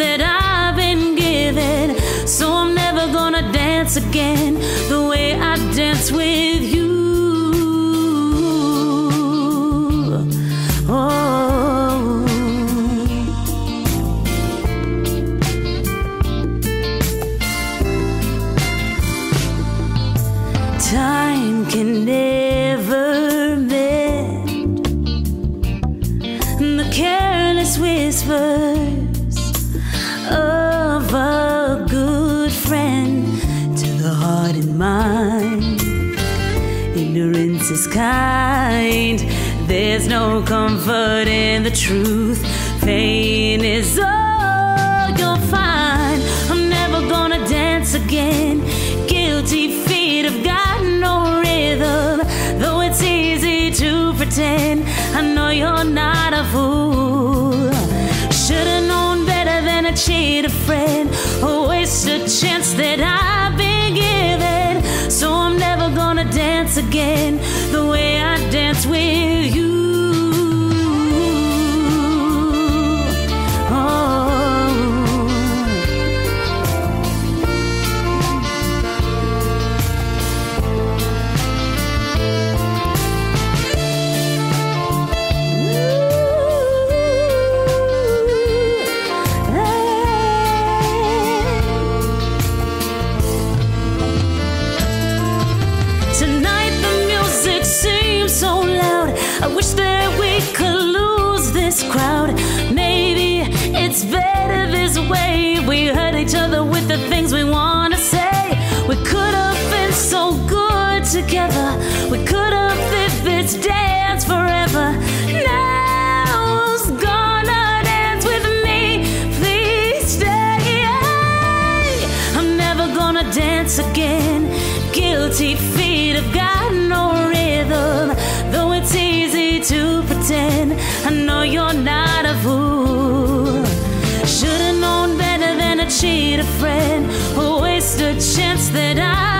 that I've been given. So I'm never gonna dance again the way I dance with you. Oh. Time can never mend the careless whispers Is kind. There's no comfort in the truth. Pain is all you'll find. I'm never gonna dance again. Guilty feet have got no rhythm. Though it's easy to pretend, I know you're not a fool. Dance again the way I dance with you. Wish that we could lose this crowd. Maybe it's better this way. We hurt each other with the things we wanna say. We could have been so good together. We could have lived this dance forever. Now who's gonna dance with me? Please stay. I'm never gonna dance again. Guilty feet have got I you're not a fool. Should've known better than to cheat a friend or waste a chance that I've